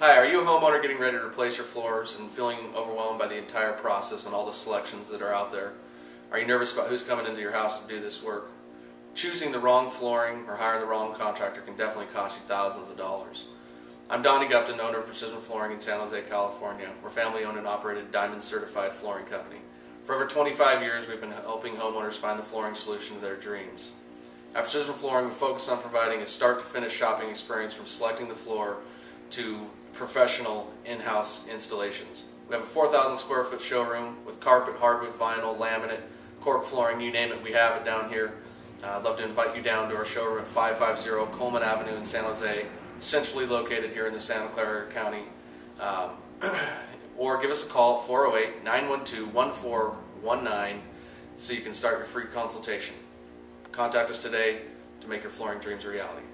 Hi, are you a homeowner getting ready to replace your floors and feeling overwhelmed by the entire process and all the selections that are out there? Are you nervous about who's coming into your house to do this work? Choosing the wrong flooring or hiring the wrong contractor can definitely cost you thousands of dollars. I'm Donnie Gupton, owner of Precision Flooring in San Jose, California. We're family owned and operated Diamond certified flooring company. For over 25 years, we've been helping homeowners find the flooring solution to their dreams. At Precision Flooring, we focus on providing a start to finish shopping experience from selecting the floor to professional in-house installations. We have a 4,000 square foot showroom with carpet, hardwood, vinyl, laminate, cork flooring, you name it, we have it down here. Uh, I'd love to invite you down to our showroom at 550 Coleman Avenue in San Jose, centrally located here in the Santa Clara County. Um, or give us a call at 408 912 1419 so you can start your free consultation. Contact us today to make your flooring dreams a reality.